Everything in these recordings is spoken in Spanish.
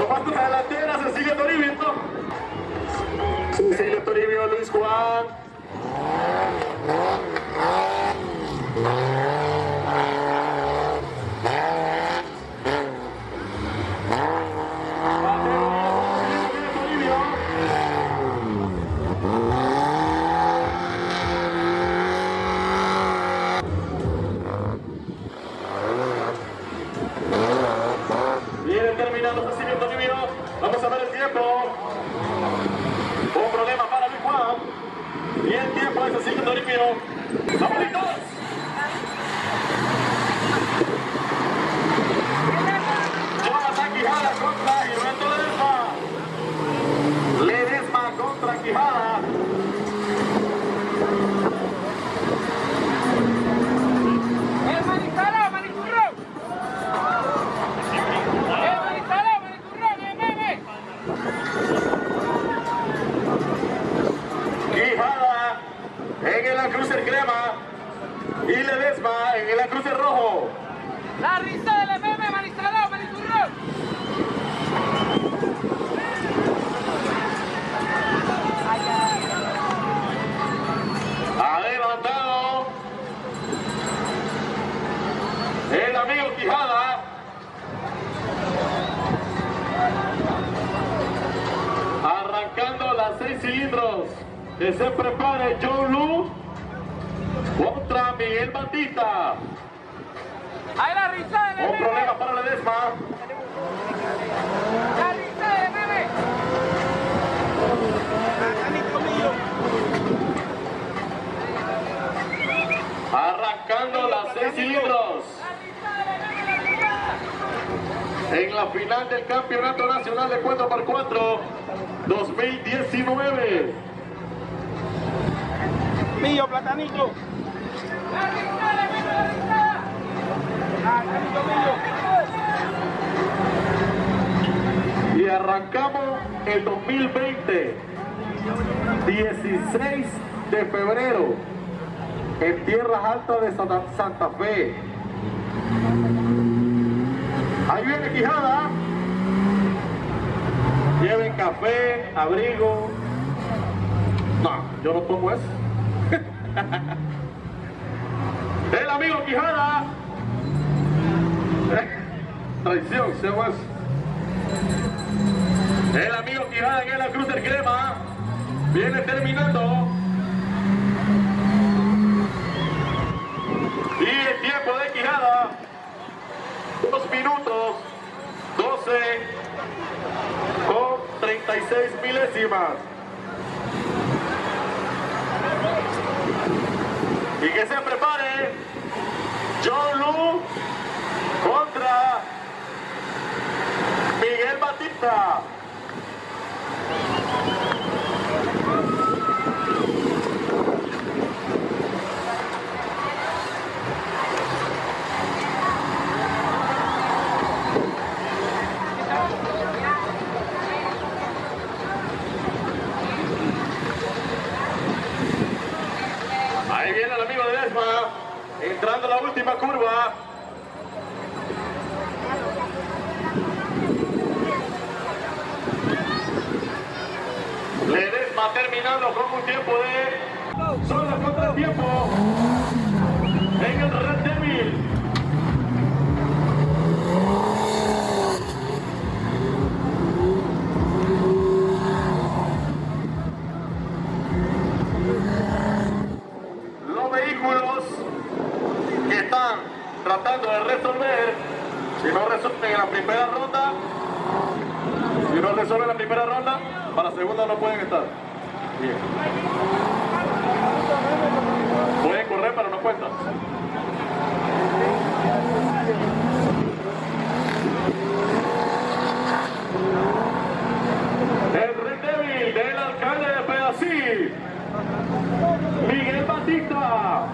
Tomando la delantera, sigue Toribio. Sigue Toribio, Luis Juan. Viene terminando Cecilio Toribio. Vamos a ver el tiempo. Un problema para Luis Juan. Y el tiempo de Cecilio Toribio. ¡Vamos, listos! Jonathan Quijada contra Gilberto Ledesma. Ledesma contra Quijada. ¡El manicurro, manicurro! ¡El manicurro, manicurro! ¡Ven, ven, ven! Quijada en el Crucer crema y Crucer rojo. ¡La risa del meme, manicurro, manicurro! Adelantado el amigo Quijada. Arrancando las seis cilindros. Que se prepare John Lu contra Miguel Batista. ¡Ay, la risa del Un problema para Ledesma. ¡La risa del meme! Arrancando las seis cilindros. En la final del Campeonato Nacional de 4x4 2019. Millo, platanito. Y arrancamos el 2020, 16 de febrero, en tierras altas de Santa, Fe. Ahí viene Quijada. Lleven café, abrigo. No, yo no tomo eso. El amigo Quijada. Traición, se. El amigo Quijada en la Cruz del Crema viene terminando. Y el tiempo de Quijada, 2 minutos 12 con 36 milésimas. Y que se prepare John Lu contra Miguel Batista. Ahí viene el amigo de Lesma, entrando a la última curva. Ledesma terminando con un tiempo de solo contra tiempo en el Red Devil. Los vehículos que están tratando de resolver, si no resuelven en la primera ronda, si no resuelven la primera ronda, para la segunda no pueden estar. Bien. Pueden correr, pero no cuentan. El Devil del alcalde de Pedací, Miguel Batista.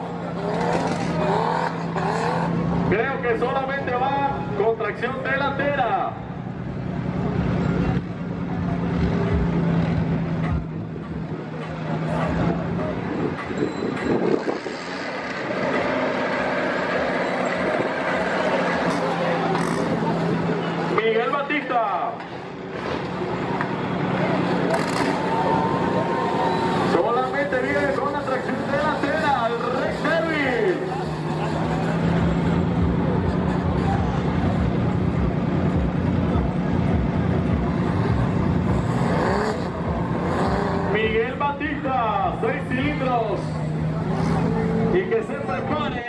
Creo que solamente va con tracción delantera. Miguel Batista. Solamente viene con la tracción delantera, el Rex Service. Miguel Batista, seis cilindros. Y que se prepare